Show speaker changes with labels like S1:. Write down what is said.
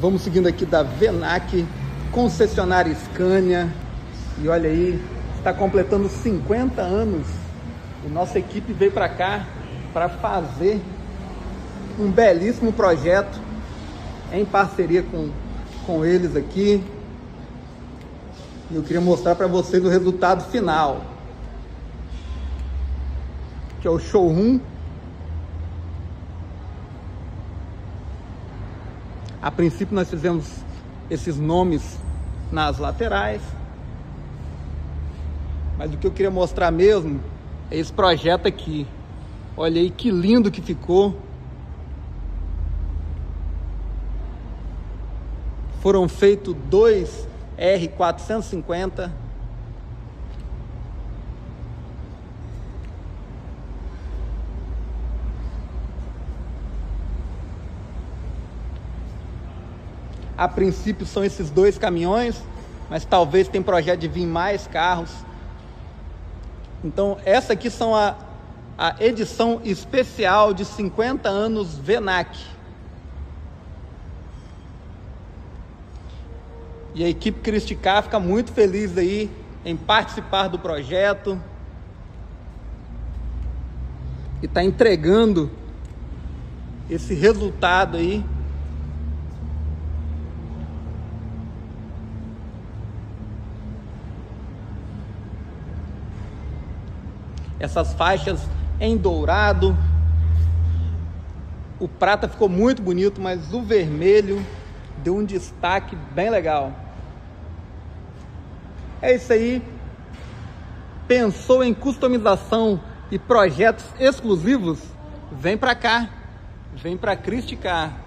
S1: Vamos seguindo aqui da Venac, concessionária Scania. E olha aí, está completando 50 anos. E nossa equipe veio para cá para fazer um belíssimo projeto em parceria com, com eles aqui. E eu queria mostrar para vocês o resultado final. Que é o showroom. A princípio nós fizemos esses nomes nas laterais. Mas o que eu queria mostrar mesmo é esse projeto aqui. Olha aí que lindo que ficou. Foram feitos dois R450. A princípio são esses dois caminhões, mas talvez tem projeto de vir mais carros. Então, essa aqui são a, a edição especial de 50 anos Venac. E a equipe Cristicar fica muito feliz aí em participar do projeto e está entregando esse resultado aí. Essas faixas em dourado. O prata ficou muito bonito, mas o vermelho deu um destaque bem legal. É isso aí. Pensou em customização e projetos exclusivos? Vem para cá. Vem para Cristicar.